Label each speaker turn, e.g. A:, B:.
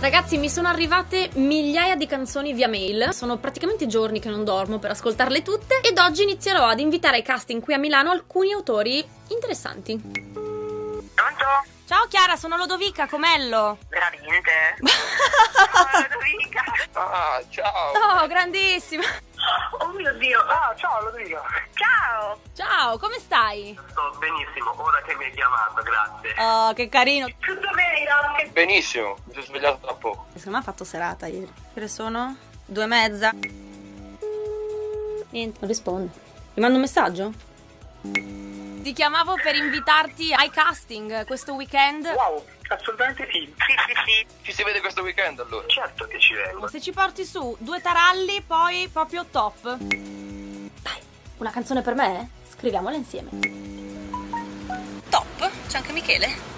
A: Ragazzi, mi sono arrivate migliaia di canzoni via mail. Sono praticamente giorni che non dormo per ascoltarle tutte. Ed oggi inizierò ad invitare ai casting qui a Milano alcuni autori interessanti.
B: Pronto?
A: Ciao Chiara, sono Lodovica Comello.
B: Veramente? ciao Lodovica.
C: Ah, ciao.
A: Oh, grandissima.
B: Oh mio Dio.
C: Ah, ciao Lodovica.
B: Ciao.
A: Ciao, come stai?
C: Sto benissimo, ora che mi hai chiamato, grazie.
A: Oh, che carino.
B: Tutto
C: Benissimo, mi sono svegliato da poco.
A: Secondo me ha fatto serata ieri. Che ore sono? Due e mezza. Niente, non risponde. Mi manda un messaggio? Ti chiamavo per invitarti ai casting questo weekend.
C: Wow, assolutamente sì.
B: Sì, sì, sì.
C: Ci si vede questo weekend allora? Certo che ci vengo.
A: Se ci porti su due taralli, poi proprio top. Dai, una canzone per me? Scriviamola insieme. Top? C'è anche Michele?